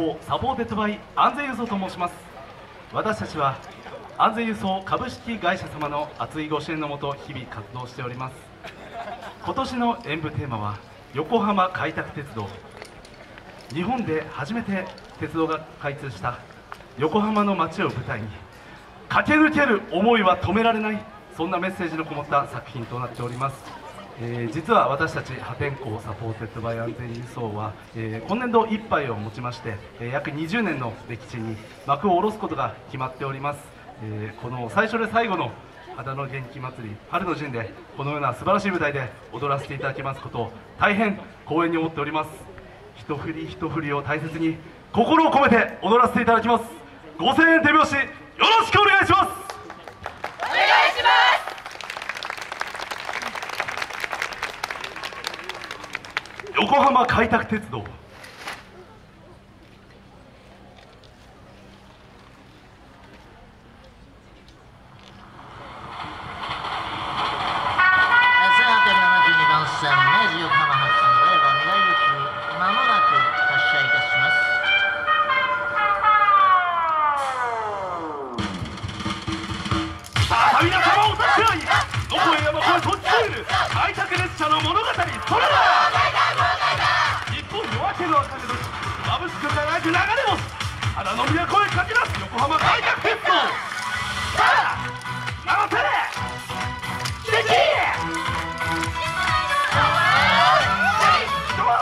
荒 supported by 安全輸送と申します。私たちは安全輸送株式会社様の熱いご支援のもと日々活動しております。今年の演舞テーマは横浜開拓鉄道。日本で初めて鉄道が開通した横浜の街を舞台に駆け抜ける思いは止められないそんなメッセージのこもった作品となっております、えー実は私たち破天荒 supported by 安全輸送は、えー今年度いっぱいをもちまして、えー約20年の歴史に幕を下ろすことが決まっております、えこの最初で最後の秦の元気祭り春の陣でこのような素晴らしい舞台で踊らせていただきますことを大変光栄に思っております。一振り一振りを大切に心を込めて踊らせていただきます。5000手拍子よろしくお願いしますお願いします横浜開拓鉄道1372番線明治横浜発令和未来行きまもなく発車いたします。さあ皆様お立ち会い。どこへ山越えと聞こえる開拓列車の物語それだ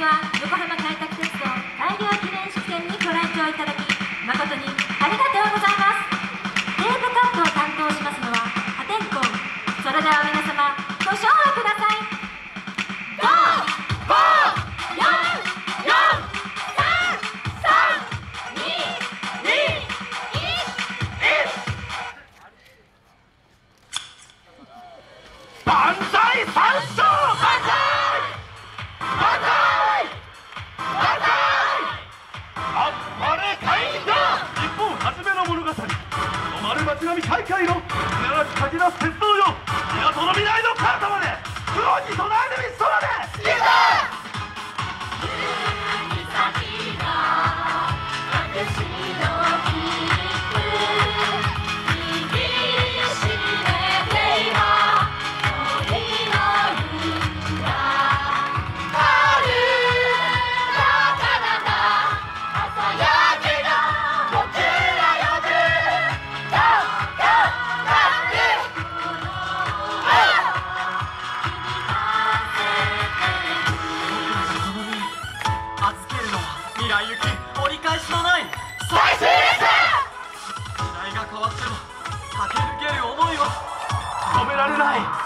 は横浜開拓鉄道大量記念式典にご来場いただき誠にありがとうございます。テープカットを担当しますのは破天荒それでは皆津波大会の必ず駆け出す鉄道よ。港の未来の彼方までプロに備える道空で行く未来行き折り返しのない最終列車時代が変わっても駆け抜ける思いは止められない。